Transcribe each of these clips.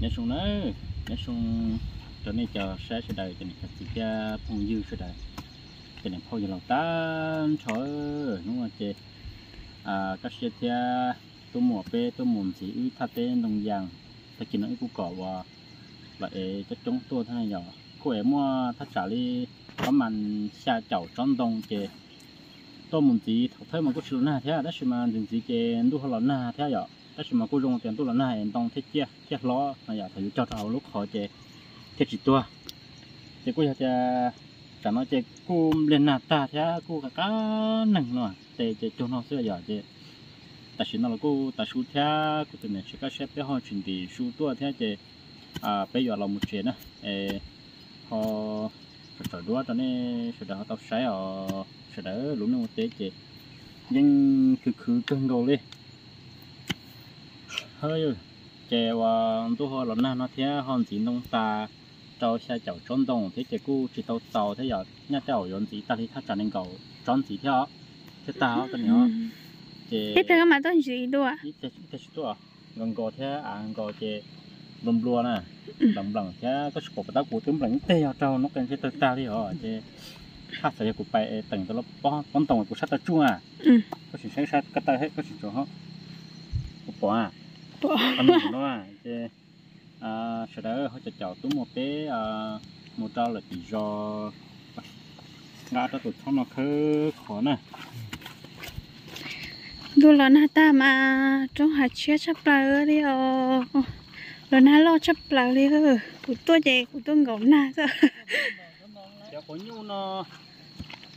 nhớ xuống nữa nhớ xuống cho nên chờ sẽ sẽ đời, cho nên chỉ cho phong dư sẽ đời. Cho nên phong dư lòng ta trời đúng không chị? À các chị theo tôi mua pe tôi mua chỉ uy thắt tên đồng giang. Ta chỉ nói cũng cỏ và lại chắc chúng tôi thế này nhỏ. Cô em mua thắt trả đi, có màn xa chảo trong đồng chị. Tôi muốn chỉ thọ thôi mà có sự na thế đó là mà dừng chỉ chị, đu họ na thế vậy ta là mà cô dùng tiền tôi là này hiện thiết chia chia lo mà giờ phải cho tao lúc họ chế thiết chỉ tua chị cô giờ chẳng nói chế cô lên nạt ta thế cô cả cá nặng nữa chị chế cho nó xưa giờ chế ta chỉ nói là cô ta số thế cô tự nhiên chỉ có xếp để họ chuyển đi số tua thế chế à bây giờ là một chuyện nữa họ phải đua cho nên sẽ đó tao sai ở sẽ đỡ lúc nào tế chế nhưng cứ cứ cân đồ đi hơi. Chè và tôi họ lần nào nó thế hòn chỉ nông ta cho xe chậu trốn đồng thế chè cu chỉ tàu tàu thế giờ. Nhá chậu yon chỉ ta thì thắt chặt nên cầu trốn chỉ theo. Thế tao cái nhỏ chè thế cái mà tôi chỉ đua chè chè đua gần gò thế à gò chè lùm lùa nè. Lùm lùm thế có sụp tao của tấm lạnh tê trong nó cần sẽ tự ta đi họ chè khác sẽ của bài từng cái lớp bó bón tổng của sát ta chua à. Có sự sáng sát cắt tay hết có sự chỗ họ của bỏ à nó à chè à sau đó họ จะ chào tú một bé à một trâu là chỉ do ngã cho tụi nó khứ khó nè. Đôi lần ha ta mà trong hạt chia chấp lại đi ờ lần ha lo chấp lại đi ờ của tôi vậy của tôi ngủ na sao giờ có nhiêu nó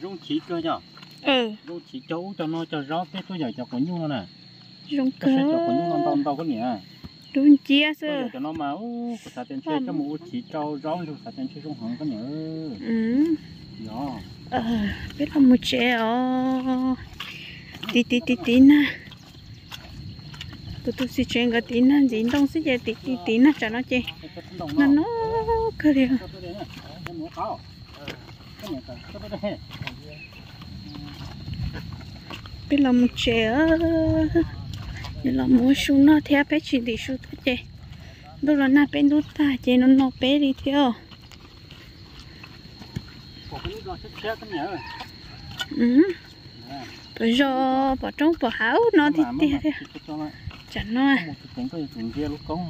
rung chỉ cơ nhở ừ. Rung chỉ chấu cho nó cho rõ cái tôi giờ cho có nhiêu nó nè có cái nhỉ? Rung chia giờ cho nó mà ô ta tiền chơi cho một chỉ trâu rong cho ta tiền chơi rung hỏng cái nhỉ? Ừ. Đó ờ biết là một trẻ ờ. Tí tí tí tí na. Tụi tôi sẽ chuyện cái tí na gì đông sẽ chơi tí tí tí na cho nó chơi nó nó cơ đây biết là một trẻ như là mua xuống nó theo bé chỉ đi xuống thôi chơi đâu là na bên đút ta chơi nó nó bé đi theo nó ừ. Bây giờ bỏ trong bỏ háo nó thì thì nó. Chẳng nó à một cái chuyện kia lúc cống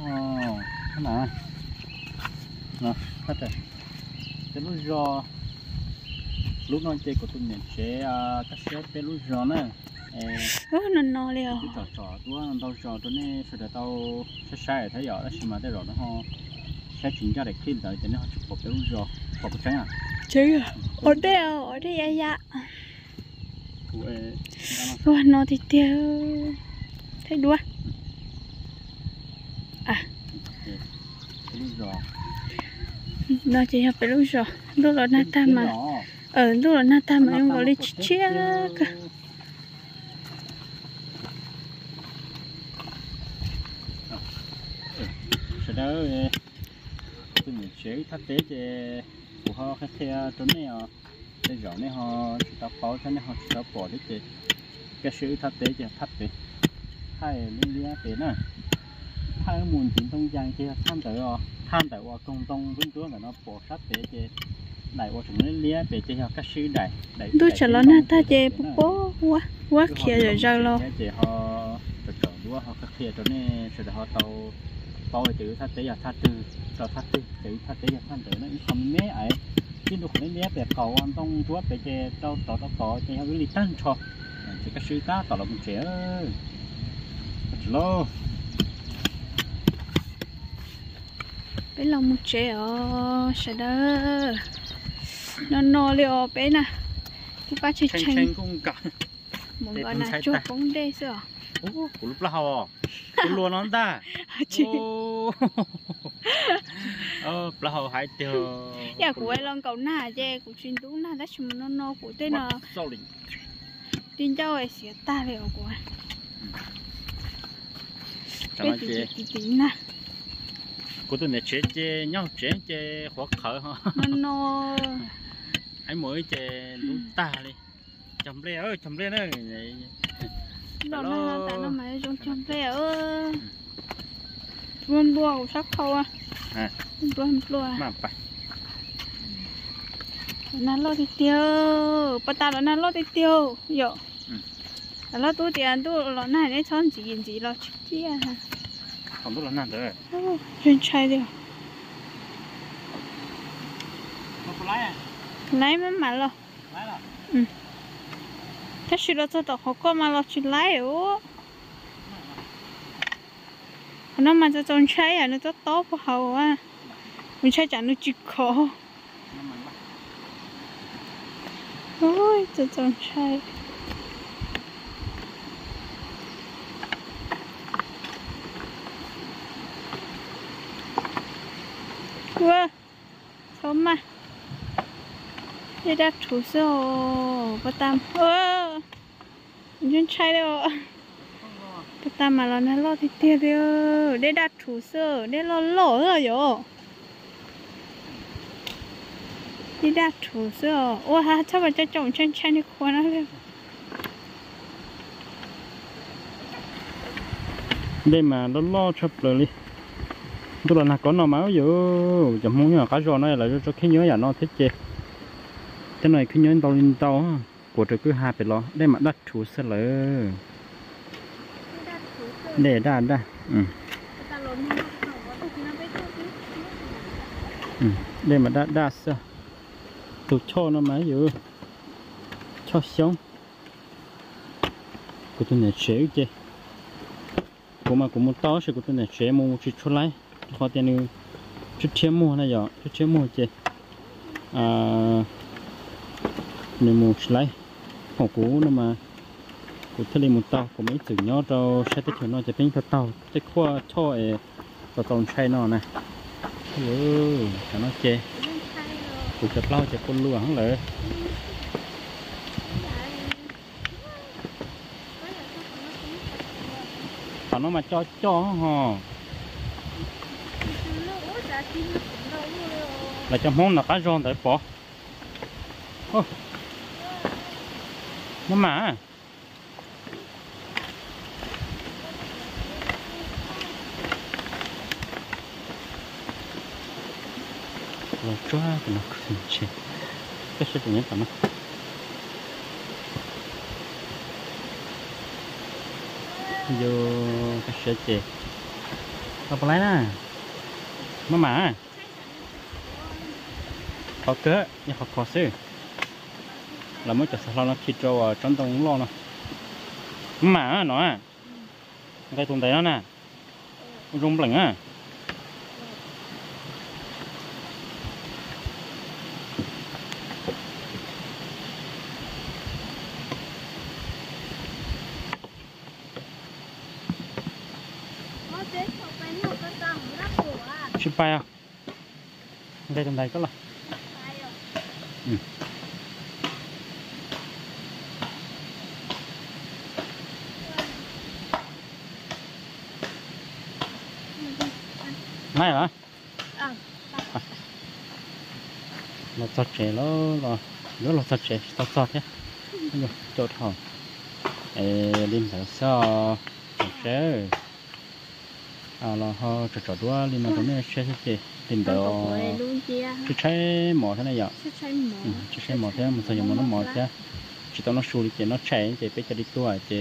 cái nào? Nè hết rồi. Cái lúc do lúc nói chơi của tôi nhận sẽ các sẽ cái lúc do nè ơ nó nó liền. cái trò trò tôi tao trò tôi nè sẽ để tao sẽ sai thấy rõ đó mà thấy rõ nó họ sẽ chuyển ra để khi đợi cho nó chụp một cái lúc do một cái trắng à chứ ở đây ở đây ya ya Ủa, nó thì tiêu thấy đua. Lúc do nó chỉ học cái lúc rồi lúc là nát ta mà ở lúc là ta mà em gọi đi chia cả sau đó tôi sẽ thắt tế cho của họ khách theo trốn này họ để rõ này họ tao bao cho này họ tao bỏ đấy chứ. Cái sự thắt tế cho thắt tế. Hai liên liên tế nè. Hai nguồn chính thông giang chứ tham tới họ tham tới họ công tông vững chúa là nó bỏ sát tế chứ đại họ chúng liên liên tế chứ họ các sự đại đại tôi nó nát ta chê bố quá quá kia rồi ra lo. Chứ họ tự trở đua họ khách theo trốn này sẽ họ tàu giờ chữ thắt tế là thắt từ cho thắt từ chữ thắt tế là thắt từ nó không mé ấy. Chứ được lấy mé về cầu anh tông chúa về che tao tao tao tao che cái lý tan cho. Chỉ cái suy ta tao là một trẻ lo. Bé lòng một trẻ ở đó nó nó liều bé nè. Cái ba chanh chen cũng cả. Một gọi con là bóng đê sao ô của lúc nào của luôn nó ta. Chị. Ờ lao hai tiêu ya của em lòng cầu na chê của chuyên tú na đó chúng nó nó của tên là sau lĩnh tin cháu ấy xỉa ta liều của chẳng nói tí chế tí cô tôi này chế chè nhau chế chè khó khở ha nó ấy mới chế lũ ta đi. Chấm lê ơi chấm lê nữa đó là tại nó mấy giống chấm lê ơi. Luôn bùa của sắc khâu à. À. Luôn bùa mà phải. Nó lót thì tiêu. Bắt ta nó lót thì tiêu. Dọ ừ. nó tôi tiền tôi lót này nó chọn gì gì lót chứ kia 很多人那得。哦，人拆掉。我不来呀。来嘛，买了。来了。嗯。他去了这道好过嘛，老去来哦。那么这种拆呀，那这刀不好啊，我拆讲的几口。โอ้ยจะจงใช่ ว่าสมมาได้ดักถูโซ่ประตามเออยืนใช่เด้อประตามมาแล้วนะรอทีเดียวเดียวได้ดักถูโซ่ได้รอหล่อเลยโยได้ดักถูโซ่โอ้ฮะชอบจะจงเช่นเช่นนี่ควรนะเลยได้มาแล้วล่อชับเลย tôi là có nó máu dữ chẳng muốn nhờ cá rô nó là cho khi nhớ là nó thích chê. Thế này khi nhớ tao lên tao của trời cứ hai phải lo. Đây mà đặt chủ sẽ lỡ để đa đa ừ. ừ. đây mà đa đa sao tôi cho nó máu dữ cho sống. Của tôi này chế chê. Của mà cũng muốn to sẽ của tôi này chế mua một chút lấy khó tiền nữa chút chém mua này giờ chút chém mua chứ à nếu mua lấy họ cũ nữa mà cũng thay một tàu cũng mấy chữ nhỏ cho xe tích nó chỉ tính cho tàu chỉ khoa cho ở vào tàu xe nó này ừ cho nó chê cũng chụp lau chụp con lúa hẳn lợi nó mà cho cho hả? Là cho món là cá giòn để bỏ. Nó mà. Là cho cái nó không chết cái sự tình nhiên tao vô cái sự chết tao phải nè mà mà họ cỡ nhưng họ khó xử là mới cho sao nó khi cho trong tông lo nó. Mà nó à cái tụng đấy nó nè. Rung lạnh à à đây tụng đấy có là này hả? Nó sọt trẻ nó nó nó là sọt trẻ sọt sọt nhé nó chỗ thằng ê đêm thở so trẻ à là họ chỗ chỗ đua đi mà tụi nó xe xe tìm đồ. Chứ cháy mỏ thế này vậy chứ cháy mỏ thế mà sao dùng nó mỏ thế? Chỉ tao nó đi chỉ nó cháy chỉ biết cho đi tua chỉ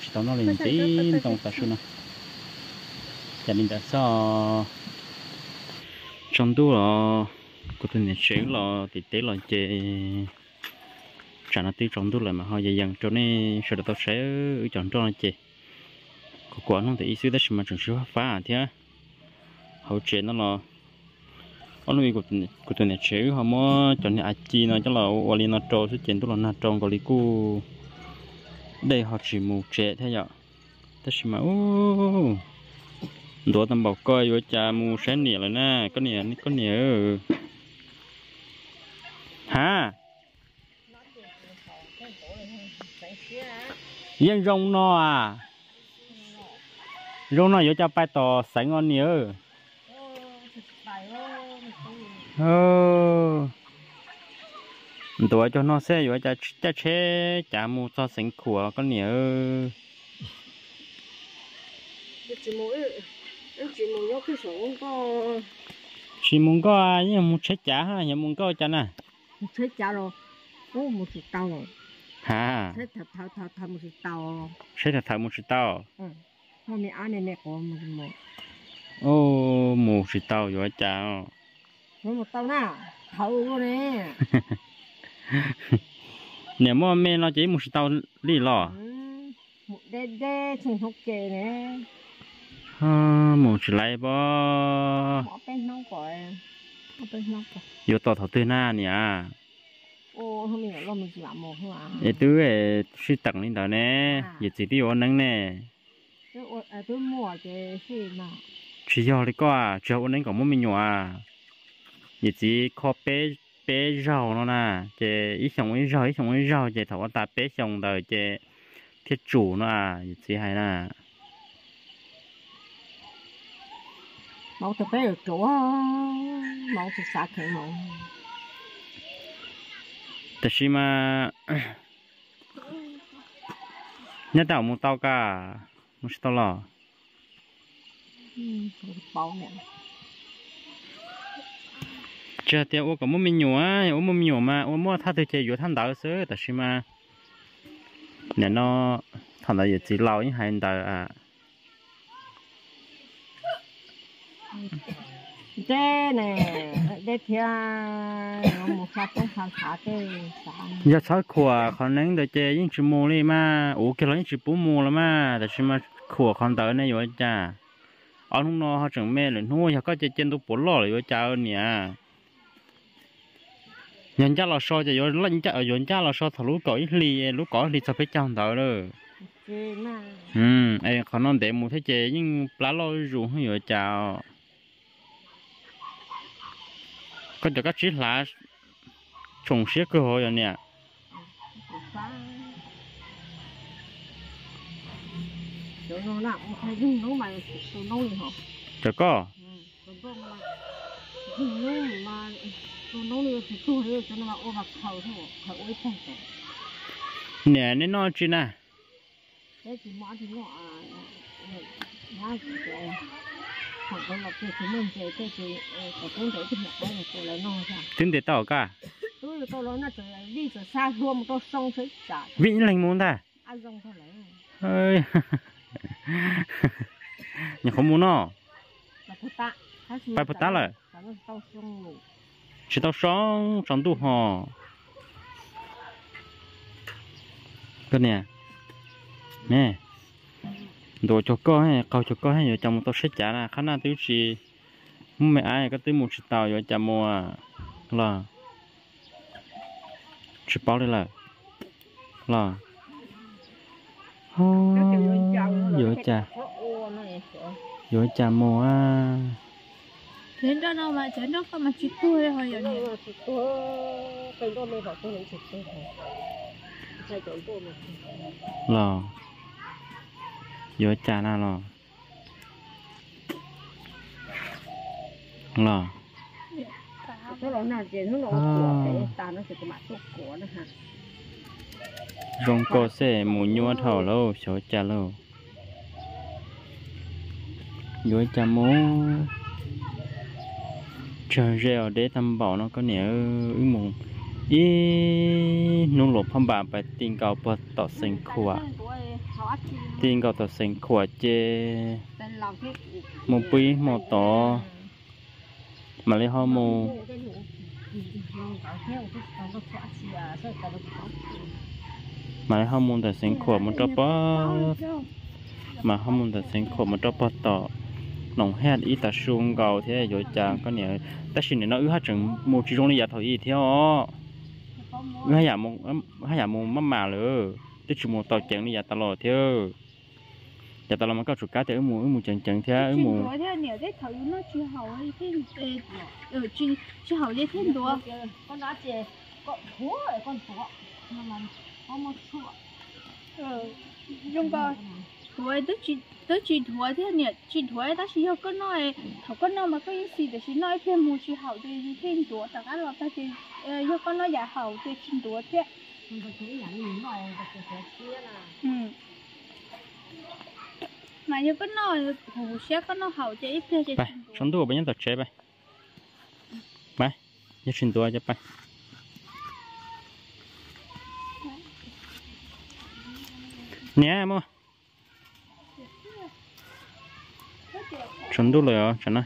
chỉ tao nó liền tí tông ta xù nó chả đi đã so. Trong đó là có thể nhận sử là thì tế là chế trả nó tí trong đó là mà họ dạy dàng cho nên được tao sẽ trong đó là chế có quả nó thì ý xứ đó mà trồng sư phá thế hậu chế nó là ông nuôi của của tụi này chế họ mua cho nên ai chi nó cho là ở đây nó trộn số tiền đó là nó trộn có lý cu đây họ chỉ mù chế thế nhở thế mà ô đồ tầm bảo coi vô cha mù sáng nè rồi nè có nè có nè ha, hả? Yên rong no à? Rong no vô cha bay tò sải ngon ừ ờ đồ cho nó xe vô cha cha chế cha mu cho sánh của có nè ừ chỉ muốn nhớ cái số có chỉ muốn có nhưng muốn chết chả ha nhưng muốn có cho nè. Chết chả rồi. Có một chút tàu rồi. Ha chết thật thật thật một chút tàu chết thật thật một chút tao hôm nay ăn này nè có một một ô một chút tao rồi chào. Có một tàu nào? Thầu luôn nè. Nếu mà mẹ nó chỉ một tao đi lo một đê đê thùng thùng kề nè. Ha một chút lại bò. Bỏ bên nông cõi bỏ bên nông cõi yêu tao thầu tư na nè. Ô hôm nay lo mình chỉ làm một thôi à. Để tứ ấy suy tặng lên đó nè. Giờ chỉ đi ở nắng nè chỉ cho đi qua, chỉ ôn nên có một mình nhỏ, giờ chỉ có bé bé rau nó nè, chỉ ít sống ít rau, ít sống ít rau, chỉ thảo ta bé sống đời chỉ thiết chủ nó à, giờ chỉ hay nè. mẫu thì bé được chủ, mẫu thì sạch thì mẫu. thế mà nhất tao một tao cả mất tao lò. Chờ tiêu ô có muốn mình nhúa ô muốn nhúa mà ô mua thắt từ chơi vô thằng đào sớ tại sao mà. Nè nó thằng đào giờ chỉ lâu như hai anh đào à. Thế nè để thì một khát cũng khát khát cái giờ dạ, sáu khua còn nắng để chơi những chữ mua đi mà. Ô cái là những chữ bún mua là mà tại sao mà khua con tới này vậy cha ông không nó họ chẳng mê rồi nuôi họ có chơi trên tôi bỏ lò rồi cha ơi nè nhân cha là so chơi rồi lần cha ở rồi cha là so thằng lũ cỏ lì lũ cỏ lì sao phải chồng tới rồi Ừm, em còn non để một thế chơi, nhưng lá lo rủ hay vậy cha có được các chiếc lá trồng xiếc cơ hội rồi nè ดี๋ยวโน่นน่ะโอ้ยยิ่งโน่นมาตัวโน่นเหรอจะก็อืมตัวโน่นมายิ่งโน่นมาตัวโน่นเลยคือตัวเดียวจะมาโอ้บักเขาเถอะเขาโอ้ยแข็งแข็งเนี่ยนี่นอนจีน่ะแล้วจีมาจีน่ะน่าจีเจของเราแบบจีจีมันเจจีจีเออแต่ต้นเดียวที่เหลือได้ตัวละโน่นจ้ะถึงเดี๋ยวต่อก้าตัวละต่อแล้วน่าจะวิ่งจะซาร่วมก็ส่งใช้จ่ายวิ่งอะไรมึงได้ ăn rong thôi đấy ơi nhà không muốn nó. Bài bút tá là chỉ tao sống sống tu họ cái nè. Nè. Đồ cho có hay câu cho có hay vợ chồng tao sẽ trả là khả năng tiêu gì mẹ ai có tới một sự tàu vợ chồng mua à. là chỉ bảo đây là là vô chà. vô chà mồ à đó đâu mà đến đó có mà chỉ tôi thôi vậy nè. đó mới bảo tôi lấy chỉ tôi thôi lò. Vô chà nào lò. Lò. Dạ, cái lò nào chỉ nó lò à. của cái ta nó chỉ có mặt thuốc rong co xe mù nhua thảo lâu số cha lâu dưới cha mố chờ rèo để thăm bảo nó có nẻ ư mùng ý, nô lộp phong bà bà tiền cầu bà tỏ sinh khua tiền cầu tỏ sinh khua chê. Một bí một tỏ. Mà lấy hoa mù mà lấy hoa mù tỏ sinh khua một trò bó. Mà hoa mù tỏ sinh khua một trò bó tỏ. Nồng hét ý ta xuống cầu thế rồi chàng có nẻ ta xin để nó ư hát chừng một chỉ trong đi giả thôi ý theo. Ư hai giả một hai giả một mắm mà lỡ. Tức chỉ một tàu chèn đi giả tao lò theo. Tao lò mà cao chủ cá thì ư mù ư mù chèn chèn theo ư mù cái chỉ hậu ấy thế ở chỉ chỉ hậu ấy thêm đồ. con nói chị con thua rồi con thua có su. Ờ. Dùng vào. Thôi tức chỉ tức chỉ thôi thế nhỉ, chỉ thôi ta chỉ học cái nói, học cái nói mà cái ý gì để chỉ nói thêm một chỉ hậu thì gì thêm tuổi, tất cả là ta chỉ ờ, học cái nói giả hậu thì chỉ tuổi thế. Ừ mà như cái nó hồ xe cái nó hậu thì ít thế chứ. Bài, sống tôi bây giờ tập chế bài. Bài, nhất trình tôi cho bài. nhé mua chuẩn đủ rồi à chuẩn à